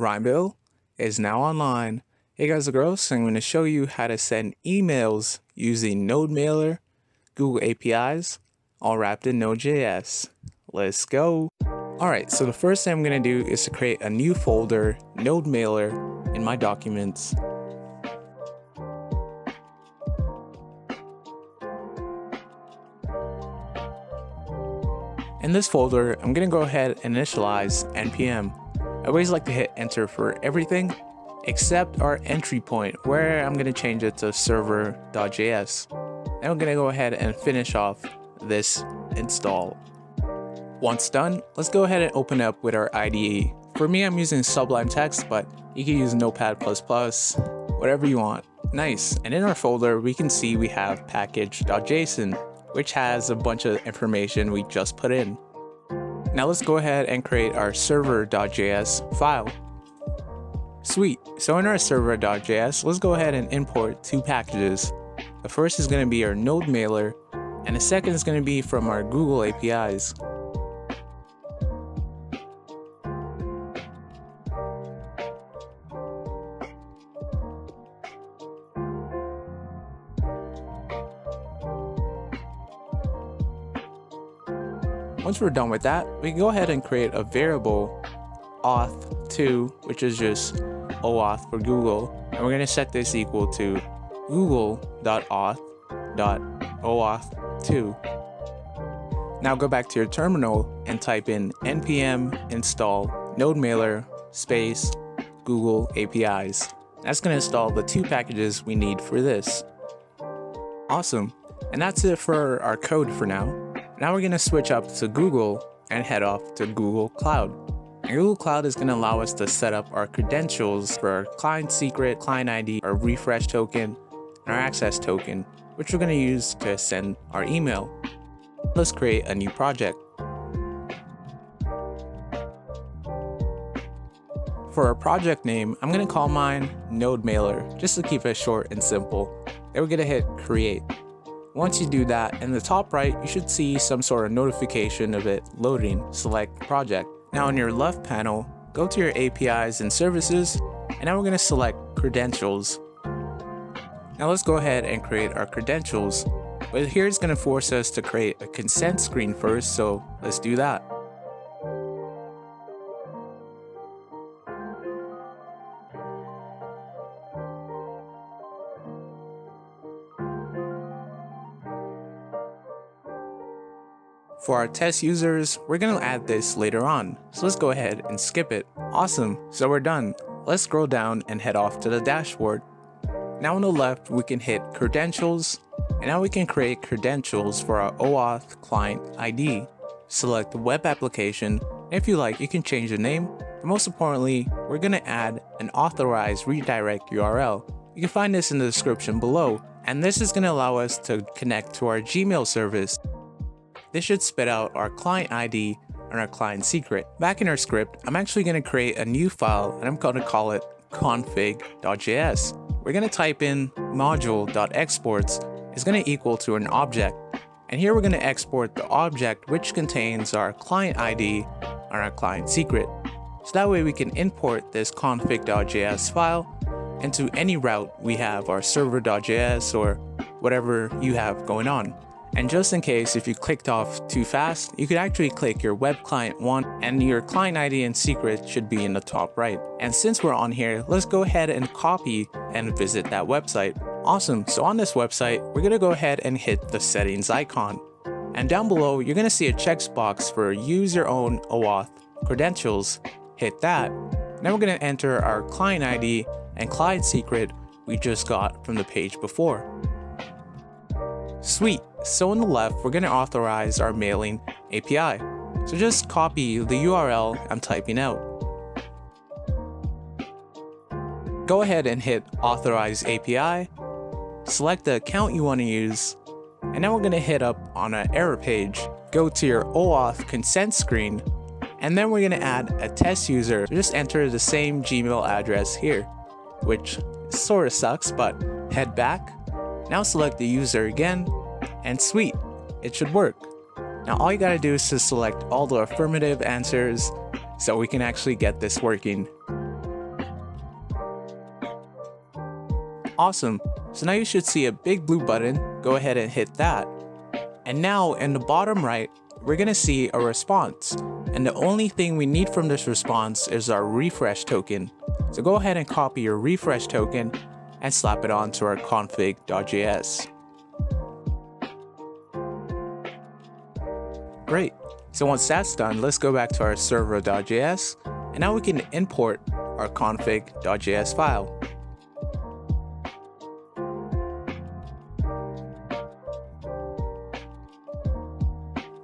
RhymBil is now online. Hey guys and girls, I'm going to show you how to send emails using NodeMailer, Google APIs, all wrapped in Node.js. Let's go. Alright, so the first thing I'm going to do is to create a new folder, NodeMailer, in my documents. In this folder, I'm going to go ahead and initialize npm. I always like to hit enter for everything except our entry point where I'm going to change it to server.js. And I'm going to go ahead and finish off this install. Once done, let's go ahead and open up with our IDE. For me, I'm using Sublime Text, but you can use Notepad++, whatever you want. Nice, and in our folder, we can see we have package.json, which has a bunch of information we just put in. Now let's go ahead and create our server.js file. Sweet, so in our server.js, let's go ahead and import two packages. The first is going to be our node mailer, and the second is going to be from our Google APIs. Once we're done with that, we can go ahead and create a variable OAuth2, which is just OAuth for Google. And we're going to set this equal to google.auth.oauth2. Now go back to your terminal and type in npm install nodemailer space Google APIs. That's going to install the two packages we need for this. Awesome. And that's it for our code for now. Now we're going to switch up to Google and head off to Google Cloud. Google Cloud is going to allow us to set up our credentials for our client secret, client ID, our refresh token, and our access token, which we're going to use to send our email. Let's create a new project. For our project name, I'm going to call mine Node Mailer, just to keep it short and simple. Then we're going to hit create. Once you do that, in the top right, you should see some sort of notification of it loading. Select project. Now on your left panel, go to your APIs and services, and now we're going to select credentials. Now let's go ahead and create our credentials. But here it's going to force us to create a consent screen first, so let's do that. For our test users, we're going to add this later on, so let's go ahead and skip it. Awesome, so we're done. Let's scroll down and head off to the dashboard. Now on the left, we can hit credentials, and now we can create credentials for our OAuth client ID. Select the web application, if you like, you can change the name. But most importantly, we're to add an authorized redirect URL. You can find this in the description below, and this is to allow us to connect to our Gmail service this should spit out our client ID and our client secret. Back in our script, I'm actually going to create a new file and I'm going to call it config.js. We're going to type in module.exports is going to equal to an object. And here we're going to export the object which contains our client ID and our client secret. So that way we can import this config.js file into any route we have our server.js or whatever you have going on. And just in case if you clicked off too fast, you could actually click your web client one and your client ID and secret should be in the top right. And since we're on here, let's go ahead and copy and visit that website. Awesome, so on this website, we're gonna go ahead and hit the settings icon. And down below, you're gonna see a checkbox for use your own OAuth credentials. Hit that. Now we're gonna enter our client ID and client secret we just got from the page before. Sweet, so on the left, we're going to authorize our mailing API. So just copy the URL I'm typing out. Go ahead and hit authorize API, select the account you want to use, and now we're going to hit up on an error page. Go to your OAuth consent screen, and then we're going to add a test user. Just enter the same Gmail address here, which sort of sucks, but head back now select the user again, and sweet, it should work. Now all you gotta do is to select all the affirmative answers so we can actually get this working. Awesome, so now you should see a big blue button, go ahead and hit that. And now in the bottom right, we're gonna see a response. And the only thing we need from this response is our refresh token. So go ahead and copy your refresh token and slap it onto our config.js. Great. So once that's done, let's go back to our server.js and now we can import our config.js file.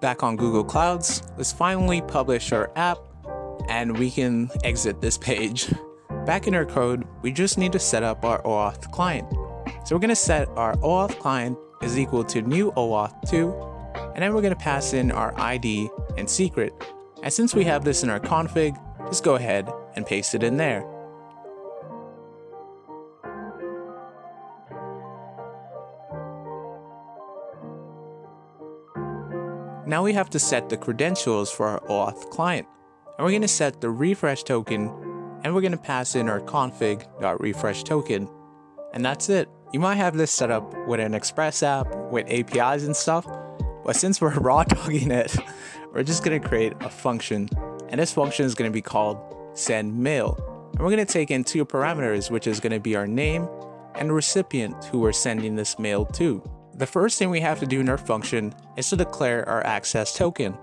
Back on Google Clouds, let's finally publish our app and we can exit this page. Back in our code, we just need to set up our OAuth client. So we're going to set our OAuth client is equal to new OAuth 2, and then we're going to pass in our ID and secret. And since we have this in our config, just go ahead and paste it in there. Now we have to set the credentials for our OAuth client. And we're going to set the refresh token and we're going to pass in our config.refresh token. And that's it. You might have this set up with an Express app with APIs and stuff, but since we're raw dogging it, we're just going to create a function. And this function is going to be called send mail. And we're going to take in two parameters, which is going to be our name and recipient who we're sending this mail to. The first thing we have to do in our function is to declare our access token.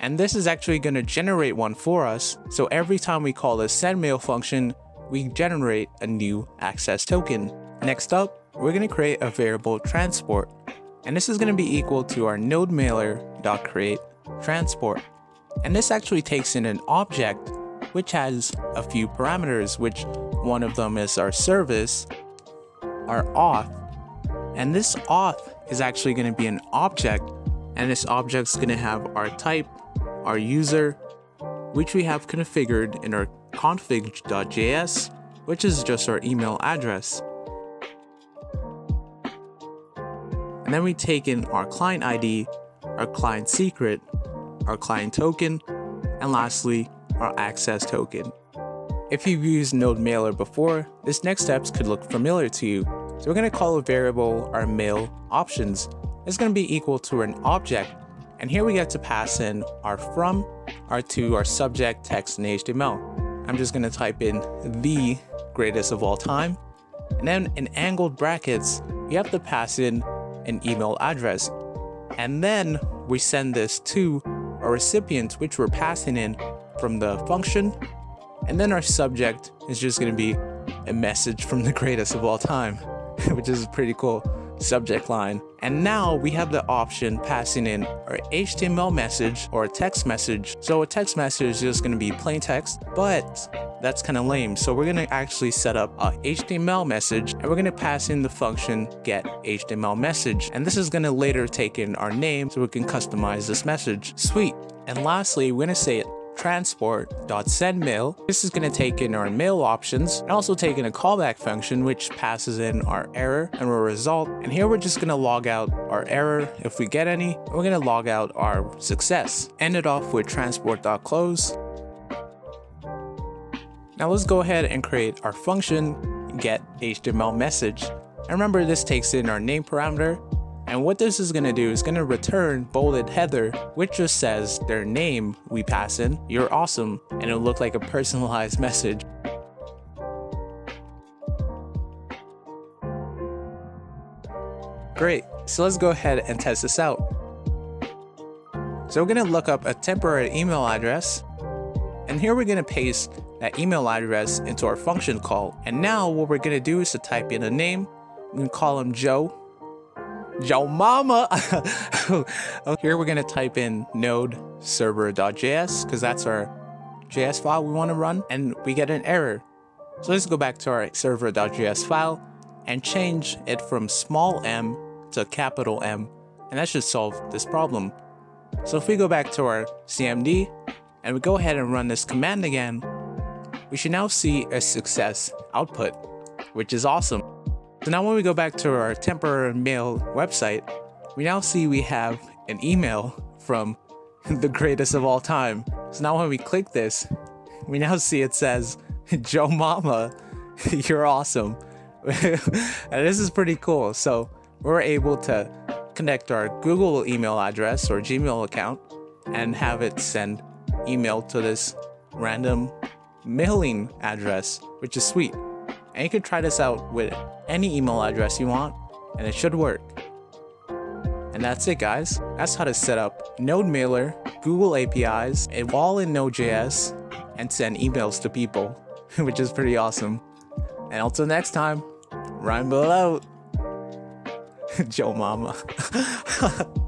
And this is actually going to generate one for us, so every time we call this sendMail function, we generate a new access token. Next up, we're going to create a variable transport, and this is going to be equal to our node mailer.create transport. And this actually takes in an object which has a few parameters, which one of them is our service, our auth, and this auth is actually going to be an object and this object is going to have our type, our user, which we have configured in our config.js, which is just our email address. And then we take in our client ID, our client secret, our client token, and lastly, our access token. If you've used Node Mailer before, this next steps could look familiar to you, so we're going to call a variable our mail options. It's going to be equal to an object. And here we get to pass in our from, our to, our subject, text, and HTML. I'm just to type in the greatest of all time. And then in angled brackets, we have to pass in an email address. And then we send this to our recipient, which we're passing in from the function. And then our subject is just to be a message from the greatest of all time. which is pretty cool subject line. And now we have the option passing in our HTML message or a text message. So a text message is just going to be plain text, but that's kind of lame. So we're going to actually set up a HTML message and we're going to pass in the function get HTML message. And this is going to later take in our name so we can customize this message. Sweet. And lastly, we're going to say it transport.sendMail. This is going to take in our mail options and also take in a callback function which passes in our error and our result. And here we're just going to log out our error if we get any. We're going to log out our success. End it off with transport.close. Now let's go ahead and create our function get HTML message. And remember this takes in our name parameter and what this is to do is to return bolded header, which just says their name we pass in, you're awesome, and it'll look like a personalized message. Great, so let's go ahead and test this out. So we're to look up a temporary email address, and here we're to paste that email address into our function call. And now what we're to do is to type in a name, we can call him Joe, Yo mama. Here we're going to type in node server.js because that's our JS file we want to run and we get an error. So let's go back to our server.js file and change it from small m to capital M and that should solve this problem. So if we go back to our CMD and we go ahead and run this command again, we should now see a success output, which is awesome. So now when we go back to our temporary mail website, we now see we have an email from the greatest of all time. So now when we click this, we now see it says, Joe Mama, you're awesome, and this is pretty cool. So we're able to connect our Google email address or Gmail account and have it send email to this random mailing address, which is sweet. And you can try this out with any email address you want, and it should work. And that's it, guys. That's how to set up Node Mailer, Google APIs, all in Node.js, and send emails to people, which is pretty awesome. And until next time, rhyme below. Joe Mama.